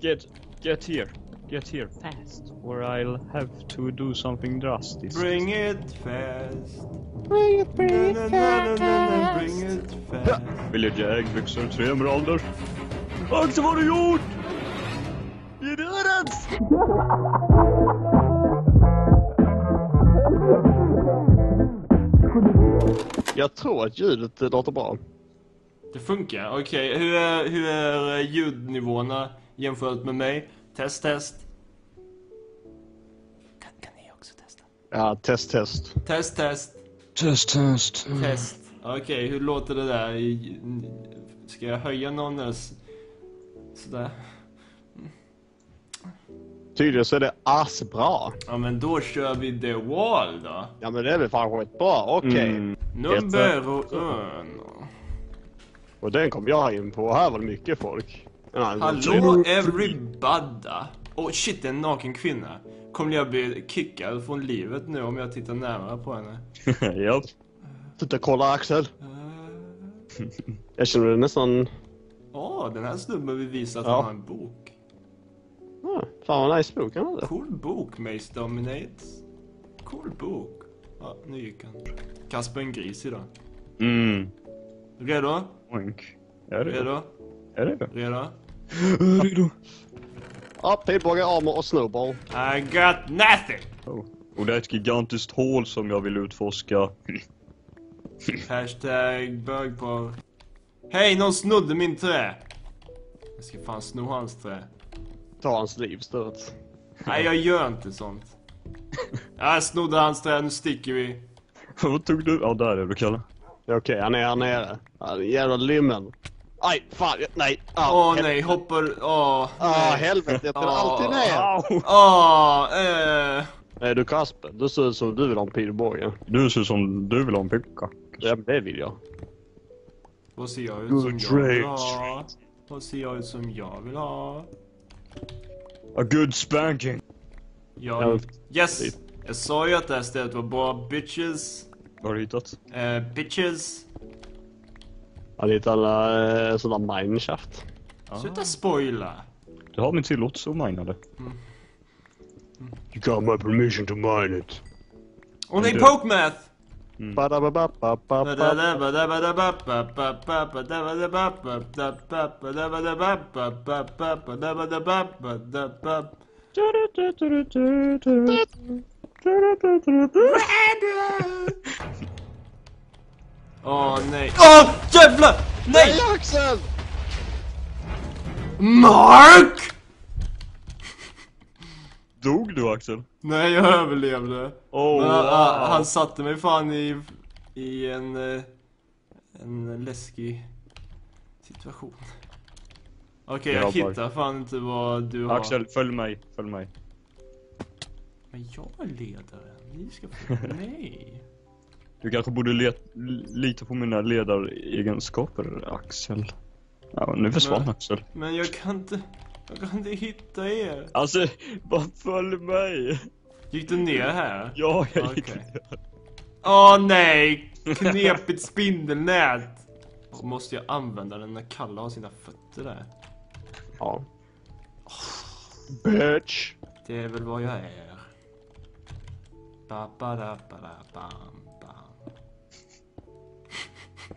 Get, get here. Get here fast, or I'll have to do something drastic. Bring it fast. Bring it, bring it na, na, na, na, fast. Bring it fast. Villager äggbyxor, tre emeralder. Axel, vad har du gjort? Ge dörren! Jag tror att ljudet låter bra. Det funkar, okej. Hur, är, hur är ljudnivåerna jämfört med mig? Test, test. Kan, kan ni också testa? Ja, test, test. Test, test, Test, test. test. Okej, hur låter det där? i- Ska jag höja någon eller sådär? Tydligen så är det asbra. Ja men då kör vi The Wall då. Ja men det är väl fan skitbra. Okej. Mm. Numero uno. Och den kom jag in på. Här var det mycket folk. Ja, Hallå everybody! Oh shit, det är en naken kvinna. Kommer jag bli kickad från livet nu om jag tittar närmare på henne? Japp. Titta, kolla Axel. Eh, Jag känner det nästan... Åh, den här snubben vill visa att Ja. han har en bok. Ah, fan vad nice bok han hade. Cool bok, Mace Dominates. Cool bok. Ja, nu gick han. Kasper en gris idag. Mm. Redo? Oink. Är det Redo? Är det det? Redo? Redo. Ja, pilbåge, armor och snowball. I got nothing! Oh. Och det är ett gigantiskt hål som jag vill utforska. Hashtag bögporr. Hej, någon snodde min trä! Jag ska fan sno hans trä. Ta hans liv istället. Nej, jag gör inte sånt. Jag snodde hans trä, nu sticker vi. Vad tog du? Ja, där är du, Kalle. Okej, han är här nere. Jävla limmen. Aj, fan, nej. Ah, Åh hel- nej, hoppar... Åh, Ah, nej. helvete, jag tar Ah. alltid ner. Åh, eh. Nej du Kasper, du ser ut som du vill ha en pilbåge. Du ser som du vill ha en picka. Ja, det vill jag. Vad ser jag ut Good som jag vill trade. ha? Vad ser jag ut som jag vill ha? A good spanking. Jag... Yes! Jag sa ju att det här stället var bra, bitches. Vad har du hittat? Eh, bitches. Jag hittade en sån där mineshaft. Sluta spoila. Du har min tillåtelse att mina det. You got my permission to mine it. Åh nej, du- pokemath! Ba-da-ba-ba-ba-ba-ba. Åh nej. Åh jävlar! Nej! Nej Axel! Mark! Dog du Axel? Nej, jag överlevde. Oh, Men han, han, wow. han satte mig fan i, i en, eh, en läskig situation. Okej, jag Grabbar. hittar fan inte vad du har. Axel, följ mig. Följ mig. Men jag är ledaren. Ni ska. Nej. Du kanske borde lita på mina ledaregenskaper, Axel. Ja, nu försvann Men- Axel. Men jag kan inte... Jag kan inte hitta er. Alltså, bara följ mig. Gick du ner här? Ja, jag gick Okej. ner. Åh nej! Knepigt spindelnät! Så måste jag använda den när Kalle har sina fötter där. Ja. Bitch. Det är väl vad jag är. Ba, ba, da, ba, da, bam.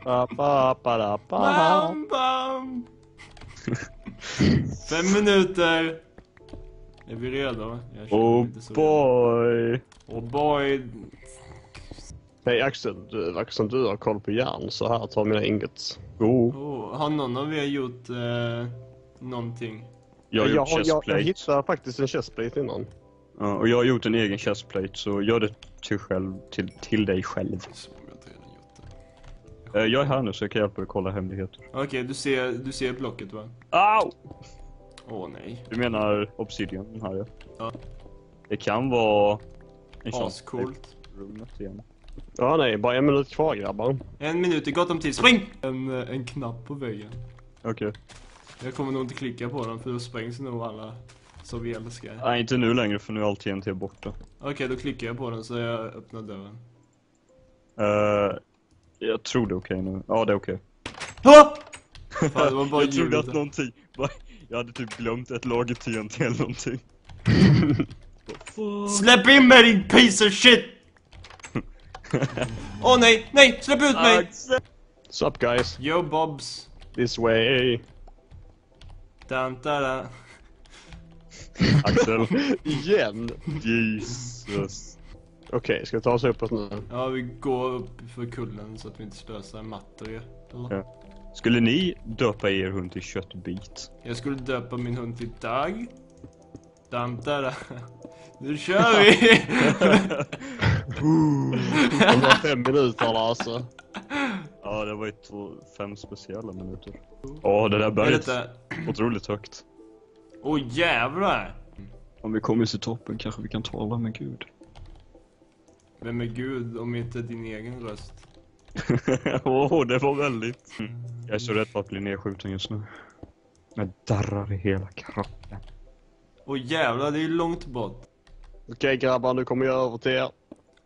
Bam, bam. Fem minuter. Är vi redo? Jag Oh boy. redo. Oh boy. Hej Axel, du verkar som du har koll på järn så här tar mina ingots. Oh, Oh, har någon av er gjort eh, någonting? jag har gjort jag, jag, jag chestplate. hittade faktiskt en chestplate innan. Ja, och jag har gjort en egen chestplate, så gör det till, själv, till, till dig själv. Jag är här nu så jag kan hjälpa dig att kolla hemligheter. Okej, du ser, du ser blocket va? Au! Åh nej. Du menar obsidian den här ja. Ja. Det kan vara en. Ascoolt. Rummet igen. Ja nej, bara en minut kvar grabbar. En minut är gott om tid. Spring! En, eh, en knapp på väggen. Okej. Jag kommer nog inte klicka på den för då sprängs nog alla som vi älskar. Nej, inte nu längre för nu är allt TNT borta. Okej, då klickar jag på den så jag öppnar dörren. Uh, jag tror det är okej nu. Ja, det är okej. Fan, var bara jag trodde att någonting bara Jag hade typ glömt ett lager TNT eller någonting. Släpp in mig din piece of shit! Åh oh, nej, nej, släpp ut mig! Axel! What's up guys? Yo Bobs. This way. Dun, da, da. Axel. Igen? Jesus. Okej, ska vi ta oss uppåt nu? Ja, vi går upp för kullen så att vi inte slösar. Eller? Ja. Skulle ni döpa er hund till köttbit? Jag skulle döpa min hund till Dag. Dun, da, da. Nu kör vi! De var fem minuter alltså. Ja, det var ju två, fem speciella minuter. Ja, det där Är berget otroligt högt. Åh oh, jävlar! Om vi kommer till toppen kanske vi kan tala med Gud. Vem är Gud om inte din egen röst? Åh, oh, det var väldigt... Jag är så rädd för att bli nedskjuten just nu. Jag darrar i hela kroppen. Åh oh, jävlar, det är ju långt bort. Okej grabbar, nu kommer jag över till er.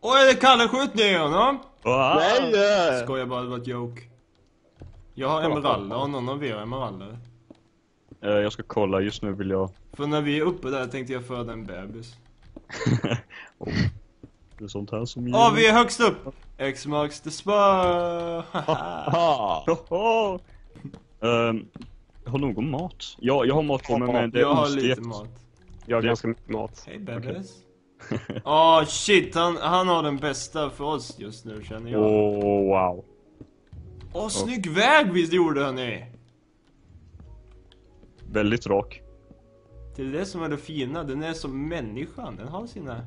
Åh, är det Kalle? Skjut ner honom! Ah! Nej! eh! Skojar bara, det var ett joke. Jag har emeralder, har någon av er emeralder? Eh, Jag ska kolla, just nu vill jag... För när vi är uppe där tänkte jag föda en bebis. oh. Är sånt här som Åh, vi är högst upp! X marks the spot! Jaha! Ehm, har någon mat? Ja, jag har mat på mig men det är jag har lite mat. Jag har ganska mycket mat. Hej bebis. Åh shit, han, han har den bästa för oss just nu känner jag. Åh, Åh, wow. snygg väg vi gjorde hörni! Väldigt rak. Det är det som är det fina, den är som människan. Den har sina,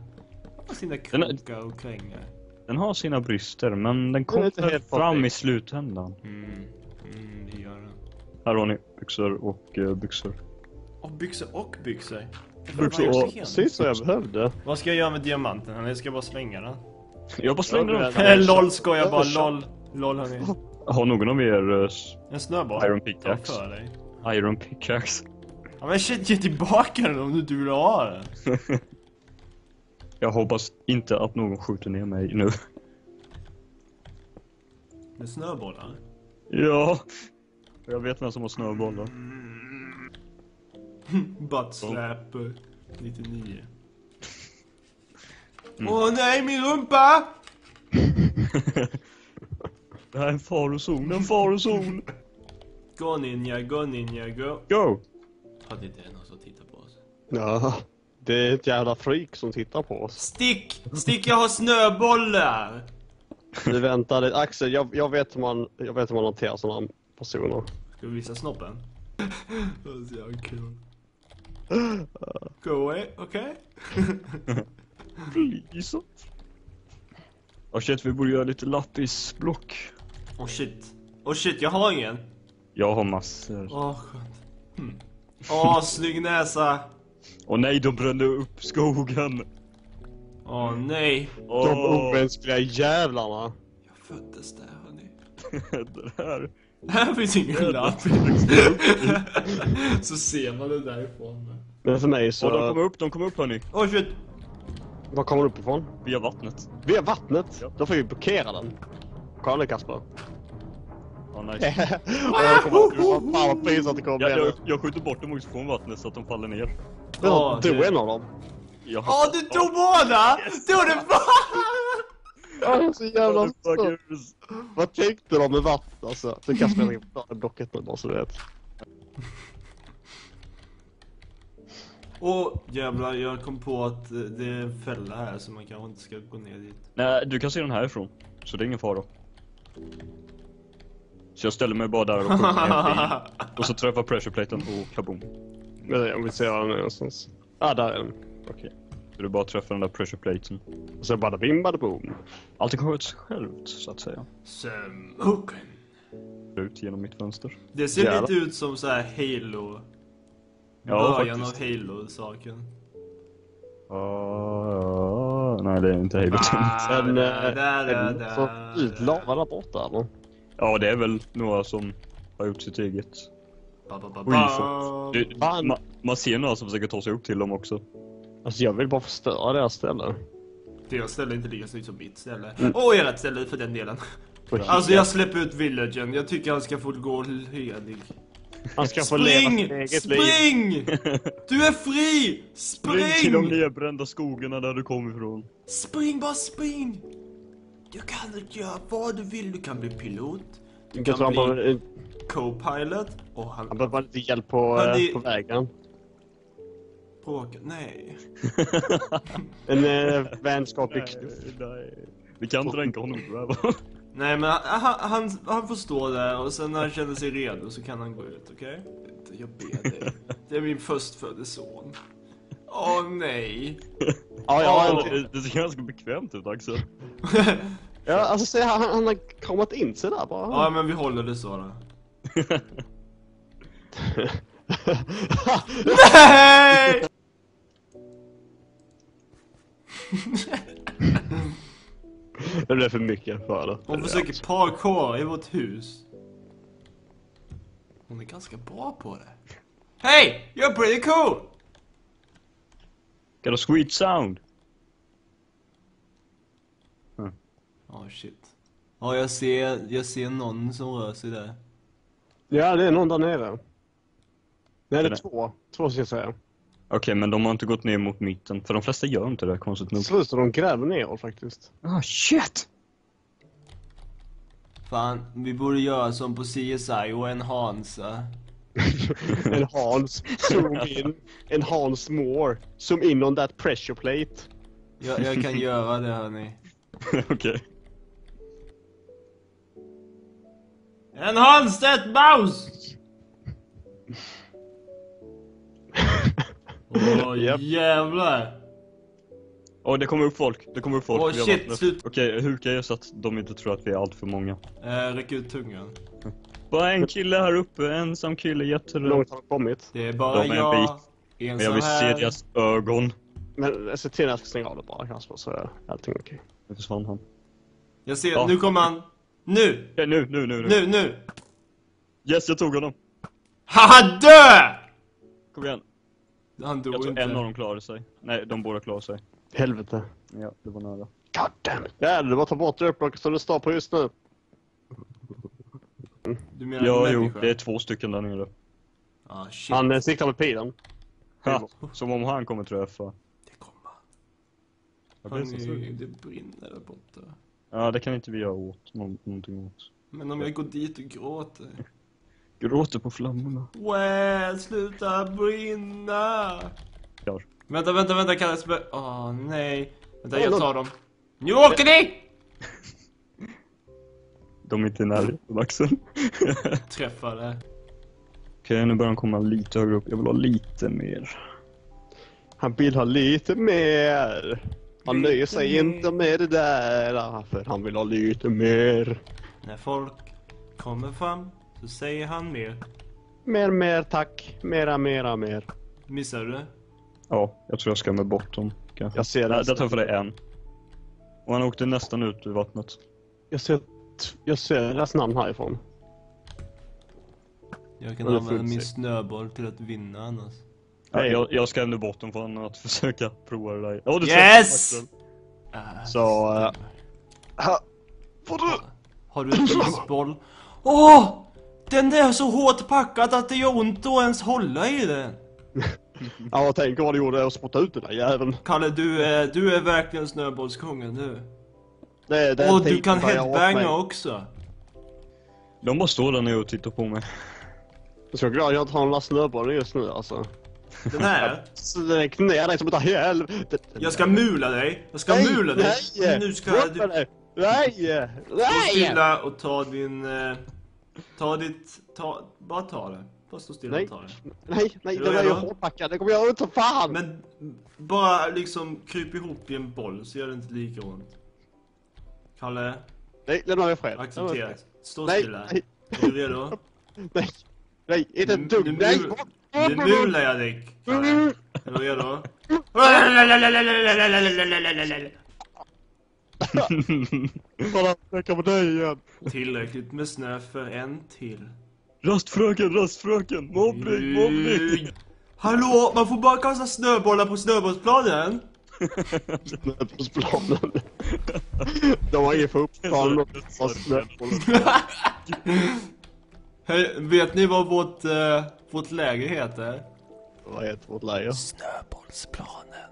sina Den är- krokar och krängar. Den har sina brister men den Den kommer fram i slutändan. Mm, mm det gör den. Här har ni byxor och uh, byxor. Och byxor och byxor. Byxor Vad och- ska Precis vad jag behövde. Vad ska jag göra med diamanten? Jag ska bara slänga den. Jag bara dem. det är- LOL skojar bara, Översatt. LOL. LOL hörni. Har någon av er uh, En snöboll. Iron pickaxe? för dig. Iron pickaxe? Ja men shit, ge tillbaka den om du inte vill ha den. Jag hoppas inte att någon skjuter ner mig nu. Med snöbollar? Ja. Jag vet vem som har snöbollar. Butt slap eh, 99. Mm. Åh nej, min rumpa! Det här är en farozon, en farozon. Gå ninja, gå ninja, gå. Go! Hade inte någon som tittar på oss. Ja. Det är ett jävla freak som tittar på oss. Stick! Stick, jag har snöbollar! Du väntar lite. Axel, jag, jag, vet hur man, jag vet hur man hanterar sådana personer. Ska vi visa snoppen? Det var så jävla kul. Go away, okej? Please. Oh shit, vi borde göra lite lappisblock. Åh shit. Åh shit, jag har ingen. Jag har massor. Åh, skönt. Hmm. Åh, snygg näsa. Åh nej, de brände upp skogen. Åh nej. De Åh, omänskliga jävlarna. Jag föddes där hörni. det här. Här finns ingen lapp. så ser man det därifrån. Men för mig Åh, de så... kommer upp, de kommer upp hörni. Åh shit. Var kommer du upp ifrån? Via vattnet. Via vattnet? Ja. Då får vi blockera den. Kolla nu Kasper. Ja, nice. Åh, jag kommer- Vad fan vad pinsamt att det kommer Jag, jag skjuter bort dem också från vattnet så att de faller ner. Ja, det- Du är en av dem. Jag Åh, du tog båda! Tog du båda? Ja, så jävla. Motherfuckers. Vad tänkte de med vatten alltså? Du kan spela det blocket nu bara så du vet. Åh jävlar, jag kom på att eh, det är en fälla här så man kanske inte ska gå ner dit. Nej, du kan se den härifrån. Så det är ingen fara. Så jag ställer mig bara där och skjuter ner. Och så träffar pressureplaten och kaboom. Men om vi ser den någonstans. Ah, där är den. Okej. Så du bara träffar den där pressureplaten. Och så bada bim bada boom. Allting sköts självt, så att säga. Smoken. Ut genom mitt fönster. Det ser Jävlar. lite ut som så här Halo. Ja, Början faktiskt. av Halo-saken. Ah, nej, det är inte Halo Ah. Men da, äh, da, är det ut lava där borta eller? Ja, det är väl några som har gjort sitt eget. Ba, ba, ba, Oj, ba. Det, Fan. ma, man ser några som försöker ta sig upp till dem också. Alltså jag vill bara förstöra deras ställe. Deras ställe är inte lika snyggt som mitt ställe. Mm. Och ert ställe för den delen. Alltså jag släpper ut villagen. Jag tycker han ska få gå ledig. Han ska få leva Spring! sitt eget liv. Spring! Du är fri! Spring till de Spring! nedbrända skogarna där du kom ifrån. Spring, bara spring! Du kan göra vad du vill. Du kan bli pilot. Du kan han bli behöver, co-pilot. Och han han behöver lite hjälp på, Han eh, på vägen. bråkar. Nej. En eh, vänskaplig Nej, knuff. Vi kan dränka honom va? Nej men han, han, han får stå där och sen när han känner sig redo så kan han gå ut, okej? Jag ber dig. Det är min förstfödde son. Åh nej. Ja, ja, Ja, det, det ser ganska bekvämt ut Axel. Ja alltså se, han, han har kramat in sig där bara. Ja men vi håller det så då. Nej! det blev för mycket för det. Hon försöker parkour i vårt hus. Hon är ganska bra på det. Hey! You're pretty cool! Got a sweet sound. Oh shit. Ja jag ser, jag ser någon som rör sig där. Ja, det är någon där nere. Nej, det Är två. Två ska jag säga. Okej, men de har inte gått ner mot mitten. För de flesta gör inte det, konstigt nog. Sluta, de gräver neråt faktiskt. Ah, shit! Fan, vi borde göra som på CSI och enhansa. en Hans, zoom in. En Hans more. Zoom in on that pressure plate. Jag, jag kan göra det hörni. Okej. Enhance that mouse! Åh Japp. jävlar! Åh, det kommer upp folk. Det kommer upp folk. Åh, har shit, slut. Okej, huka er så att de inte tror att vi är allt för många. Eh, räck ut tungan. Bara en kille här uppe, ensam kille, Hur jätterädd. långt har de kommit? Det är bara De är en jag, Men jag ensam vill se här. deras ögon. Men se till att jag ska stänga av det bara Kasper, så är allting okej. Nu försvann han. Jag ser, Ja. nu kommer han. Nu! Okej, nu, nu, nu, nu. Nu, nu! Yes, jag tog honom. Haha, dö! Kom igen. Han dog Jag tror inte. en av dem klarade sig. Nej, de båda klarade sig. Helvete. Ja, det var nära. God damn it. Ja, du bara ta bort dirt som det står på just nu. Du menar Ja, jo, det är två stycken där nere. Ah, shit. Han siktar med pilen. Ha, som om han kommer träffa. Det kommer. Han är, det brinner där borta. Ja, det kan inte vi göra åt. Nå någonting åt. Men om jag går dit och gråter. Gråter på flammorna. Well, sluta brinna! Ja. Vänta, vänta, vänta, spela? Åh nej. Vänta, Åh, jag tar dem. Nu åker ni! De är inte i närheten, Axel. Träffade. Okej, nu börjar de komma lite högre upp. Jag vill ha lite mer. Han vill ha lite mer. Han nöjer sig mer. inte med det där, för han vill ha lite mer. När folk kommer fram så säger han mer. Mer, mer tack. Mera, mera, mer. Missar du det? Ja, jag tror jag skrämmer bort dem. Kanske. Jag ser det. där träffade jag en. Och han åkte nästan ut ur vattnet. Jag ser, jag ser deras namn härifrån. Jag kan använda min snöboll till att vinna annars. Ja, Nej. jag, jag skrämde bort dem från att försöka prova det där. Ja, du Yes! Ah, Så, Ha, får du? Har du en isboll? Åh! Den är så hårt packad att det gör ont att ens hålla i den. Ja, tänk vad du gjorde att spotta ut den där jäveln. Kalle, du är, du är verkligen snöbollskungen du. Det, det är Och du tiden kan headbanga också. De bara står där nere och tittar på mig. Jag är så glad jag inte har några snöbollar just nu alltså. Den här. Ner dig som utav helvete. Jag ska mula dig. Jag ska Nej, mula dig. Nej! Nu ska Bort du dig. Nej! stå Nej! stilla och ta din... Eh, ta ditt... Ta, bara ta det. Bara stå stilla Nej. och ta det. Nej, nej, den är ju hårdpackad. Det kommer göra ont som fan! Men bara liksom kryp ihop i en boll så gör det inte lika ont. Kalle, Nej, lämna mig mig acceptera. Stå Nej, stilla. nej, Är du redo? nej. Nej, inte dum. nu- Nej! bort, Nu mular jag dig, Kalle. Är du redo? Kolla, där kommer dig igen. Tillräckligt med snö för en till. Rastfröken, rastfröken! Mobbning, mobbning! Hallå, man får bara kasta snöbollar på snöbollsplanen? Snöbollsplanen. De har ingen fotboll. De har snöboll. Hej, vet ni vad vårt, eh, vårt läger heter? Vad heter vårt läger? Snöbollsplanen.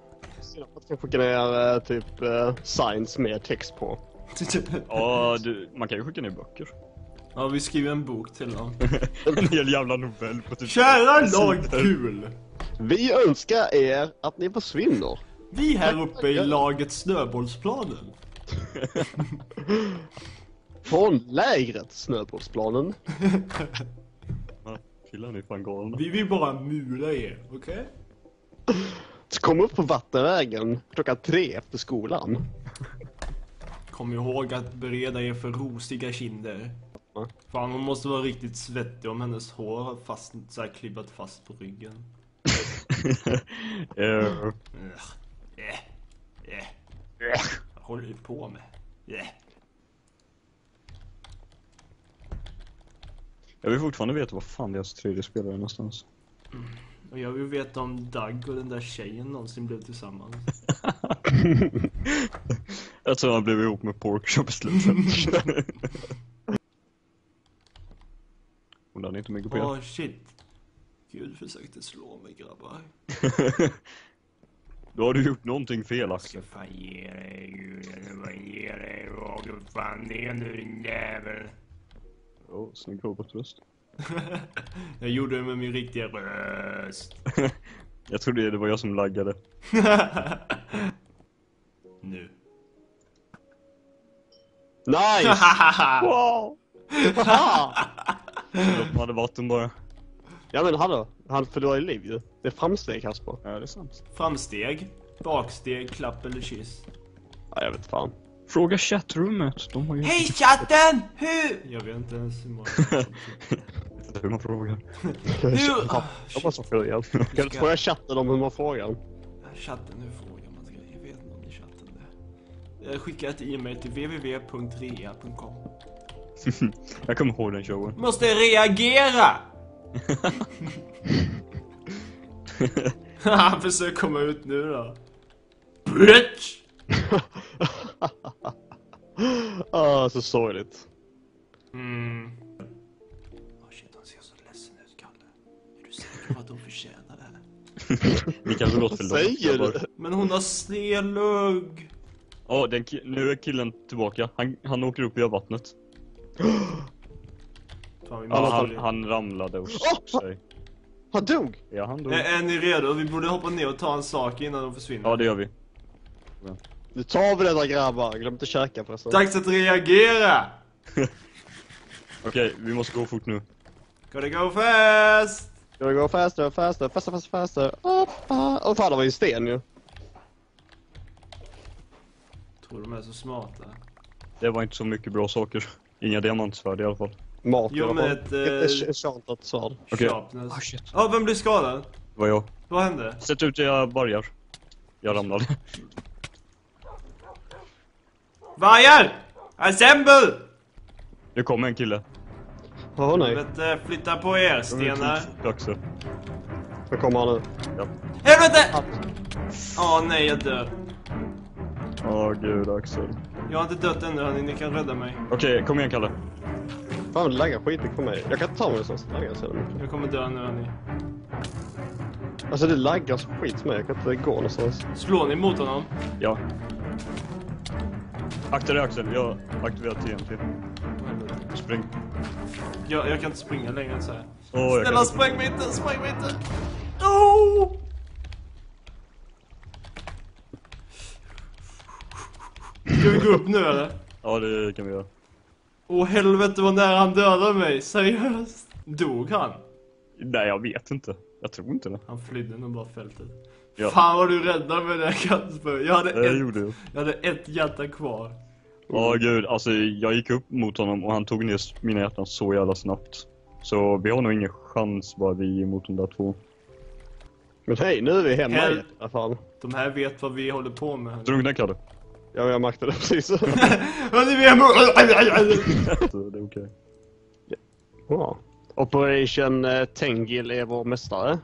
Jag ska skicka ner eh, typ uh, signs med text på. Ja, du, man kan ju skicka ner böcker. ja, vi skriver en bok till dem. En hel jävla novell på typ... Kära lag kul! Vi önskar er att ni försvinner. Vi här uppe i laget Snöbollsplanen. Från lägret Snöbollsplanen. Ja, Killen är fan galen. Vi vill bara mula er, okej? Så kom upp på Vattenvägen klockan tre efter skolan. Kom ihåg att bereda er för rosiga kinder. Fan, hon måste vara riktigt svettig om hennes hår har fast, så här klibbat fast på ryggen. Ugh. Eh. Eh. Vad håller du på med? Eh. Jag vill fortfarande veta vad fan deras tredje spelare är någonstans. Och jag vill veta om Doug och den där tjejen någonsin blev tillsammans. Jag tror han blev ihop med Porkchop i slutet. Hon hade inte mycket på Åh oh. shit. Gud försökte slå mig grabbar. Då har du gjort någonting fel Jag ska Axel. fan ge dig Gud, jag ska fan ge dig vad fan det är nu din jävel. Oh, snygg robotröst. Jag gjorde det med min riktiga röst. Jag trodde det var jag som laggade. nu. Nice! Wow! De hade vatten bara. ja men hallå, han förlorar ju liv ju. Det är framsteg Kasper. Ja, det är sant. Framsteg, baksteg, klapp eller kyss. Ja, jag vet fan. Fråga chattroomet. De har ju Hej chatten! Hur? Jag vet inte ens hur man... inte hur man frågar. Hur? Ja, Jag bara så frågan. Kan du inte fråga chatten om hur man frågar? Chatten, hur frågar man grejer? Vet någon i chatten det? Jag skickar ett e-mail till www.rea.com jag kommer ihåg den showen. Måste reagera! Han försöker komma ut nu då. Bitch! Ah, så sorgligt. Mm. Oh shit, han ser så ledsen ut, Kalle. Är du säker på att hon förtjänar det här? Vi kan väl låta Vad för långt, säger du? Men hon har snedlugg. Ja, den ki- nu är killen tillbaka. Han, han åker upp i vattnet. Fan, Ja, han, han ramlade och Oh! sig. Han dog! Ja, han dog. Är, är ni redo? Vi borde hoppa ner och ta en sak innan de försvinner. Ja, det gör vi. Nu tar vi detta grabbar, glöm inte käka förresten. Dags att reagera! Okej, vi måste gå fort nu. Gotta go fast! Vi gå faster, faster, faster, faster, faster. Åh oh, fan det var ju en sten ju. Tror de är så smarta. Det var inte så mycket bra saker. Inga diamantsvärd i alla fall. Mat i Jo, alla men fall. ett, Ett eh, enchantat svärd. Okej. Ah, shit. Ja, vem blev skadad? Det var jag. Vad hände? Sätt ut era vargar. Jag ramlade. Vargar! Assemble! Nu kommer en kille. Åh nej, Helvete, flytta på er stenar. Nu kommer han nu. Ja. Helvete! Åh nej, jag dör. Åh gud Axel. Jag har inte dött ännu hörni, ni kan rädda mig. Okej, kom igen Kalle. Fan det laggar skitmycket på mig. Jag kan inte ta mig någonstans, det laggar så mycket. Jag kommer dö nu hörni. Alltså det laggar så skit mig, jag kan inte gå någonstans. Slår ni mot honom? Ja. Akta dig Axel, jag har aktiverat TNT. Spring. Jag, jag kan inte springa längre än så här. Jag Snälla kan... spräng mig inte, spräng mig inte! Oh! Ska vi gå upp nu eller? Ja, det kan vi göra. Åh helvete vad nära han dödade mig, seriöst? Dog han? Nej, jag vet inte. Jag tror inte det. Han flydde nog bara fältet. Ja. Fan vad du räddade mig där Kasper. Jag hade, Det ett, gjorde jag. jag hade ett hjärta kvar. Ja, gud. Alltså, jag gick upp mot honom och han tog ner mina hjärtan så jävla snabbt. Så vi har nog ingen chans bara vi mot de där två. Men hej, nu är vi hemma Hel- i alla fall. De här vet vad vi håller på med. Drunkna Kalle. Ja, jag märkte det precis. Det är okej. ja. Operation eh, Tengil är vår mästare.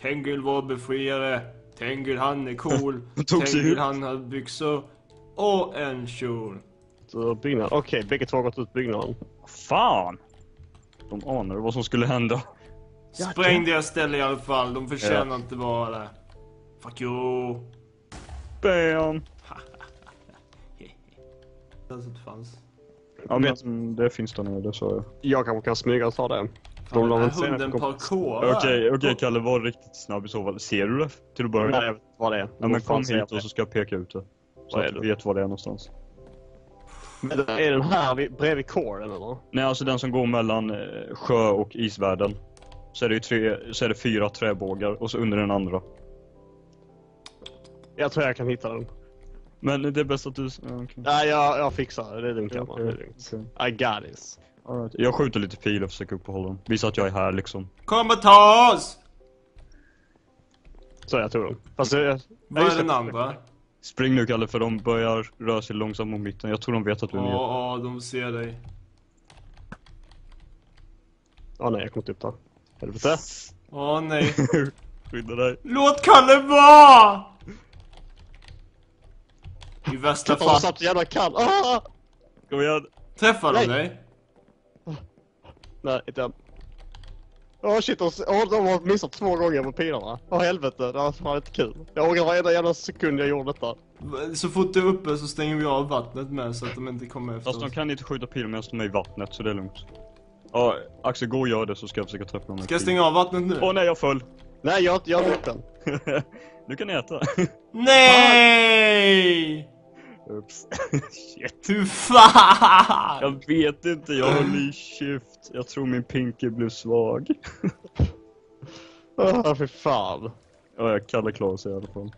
Tengil var befriare. Tengil han är cool. Tengil han har byxor. Och en kjol. Okej, bägge två har gått ut byggnaden. Fan! De anade vad som skulle hända. Spräng deras ställe i alla fall, de förtjänar inte vara där. Fuck you. Bam! Det fanns. Ja, men det finns där nere, det sa jag. Jag kanske kan smyga och ta det. Fan, la den här hunden parkourar. Okej, okej Kalle, var riktigt snabb i så fall. Ser du det till att börja Nej, med? jag vet inte vad det är. Ja, men kom hit och så ska jag peka ut det. Så att du det? vet var det är någonstans. Men Är den här vid, bredvid kåren eller? Nej, alltså den som går mellan eh, sjö och isvärlden. Så är det ju tre, så är det fyra träbågar och så under den andra. Jag tror jag kan hitta den. Men det är bäst att du... Ja, okej. Nej, jag, jag fixar det. Det är lugnt lugnt. okej. I got this. All right. Jag skjuter lite pil och försöker uppehålla dem. Visa att jag är här liksom. Kom och ta oss! Så jag tog den. Fast jag, jag, Vad är den andra? Spring nu Kalle, för de börjar röra sig långsamt mot mitten. Jag tror de vet att du är Ja, nere. ja, de ser dig. Ja, nej, jag kom inte upp där. Helvete. Åh nej. Skydda dig. Låt Kalle vara! I värsta fall. satt så jävla kall. Ah! Kom igen. Träffar de Nej. dig? Nej, inte än. Åh shit, de, oh, de har missat två gånger på pilarna. Åh helvete, det var fan inte kul. Jag ångrar varenda jävla sekund jag gjorde detta. Så fort du är uppe så stänger vi av vattnet med så att de inte kommer efter Fast de oss. kan inte skjuta pil medan de är i vattnet, så det är lugnt. Ja, Axel, gå och gör det så ska jag försöka träffa dem med Ska jag stänga av vattnet nu? Åh nej, jag föll! Nej, jag, jag har gjort den. du kan äta. Nej! Oops. Shit. Hur fan? Jag vet inte, jag höll i käft. Jag tror min pinky blev svag. Åh, fy fan. Ja, jag Kalle klarar sig i alla fall.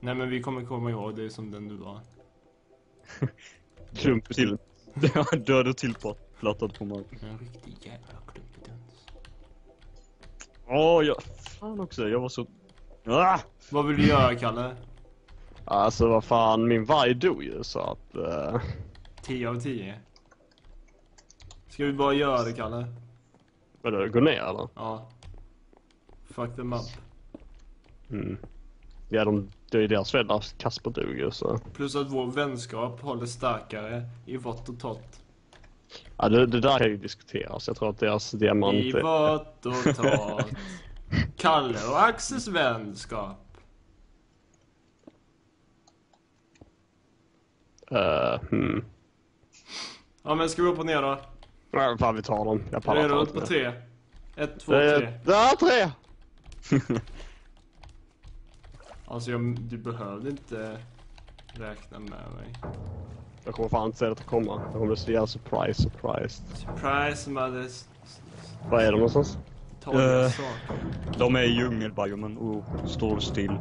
Nej men vi kommer komma ihåg dig som den du var. Klump till. Död och tillplattad på marken. En riktig jävla klumpeduns. Åh, jag... Fan också, jag var så... Ah! Vad vill du göra Kalle? Alltså vad fan, min varg dog ju så att... Uh, 10 av 10. Ska vi bara göra det Kalle? vadå, gå ner eller? Ja. Fuck them up. Mm. Ja, de, det är ju deras föräldrar, Kasper dog ju så. Plus att vår vänskap håller starkare i vått och torrt. Ja, det, det där kan ju diskuteras. Jag tror att deras diamant I vått och torrt. Kalle och Axels vänskap. Uh, hmm. Ja men ska vi upp och ner då? Ja, fan vi tar dem. Jag pallar Redo på tre? Ett, två, Eh, tre. Ja, tre! Alltså jag, du behövde inte räkna med mig. Jag kommer fan inte se det komma. Jag kommer bli så jävla surprise, surprised. Surprise mothers. Var är de någonstans? Saker. De är i djungelbiomen och står still.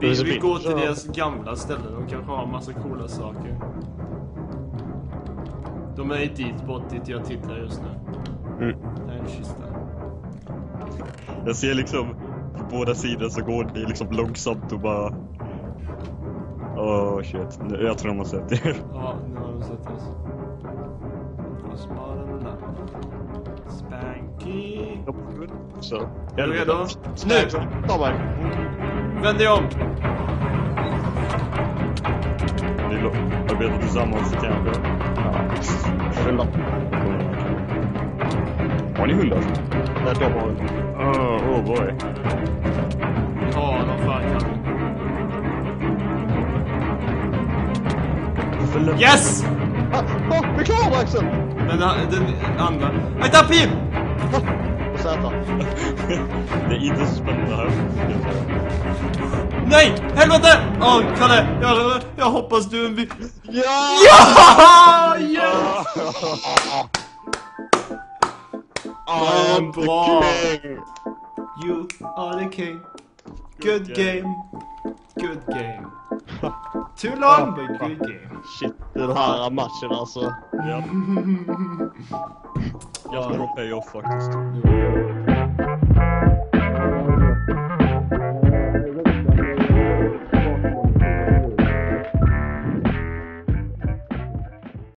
Vi, vi går till deras gamla ställe. De kanske har massa coola saker. De är dit bort dit jag tittar just nu. Mm. Det är en kista. Jag ser liksom på båda sidor så går det liksom långsamt och bara... Åh oh, shit, jag tror de har sett er. Ja, nu har de sett oss. Spanky. Så. Är du redo? Nu! Ta mig! Vänd dig om! Vi arbetar tillsammans kanske. Jag vänder. Har ni hundar? Nej, de har. Oh, oh boy. Ja, de fan kan. Yes! Ah, ah, vi klarar Axel! Men den, andra. Akta pip! Säta. Det er är inte så spännande här. Nej! Helvete! Åh, Kalle! Jag, jag hoppas du är en vi... Ja! Ja! Yes! I am the bra. king! You are the king. Good game. Good game. Too long but good game. Shit, den här matchen alltså. Ja. Jag tror pay off faktiskt.